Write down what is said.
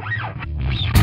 you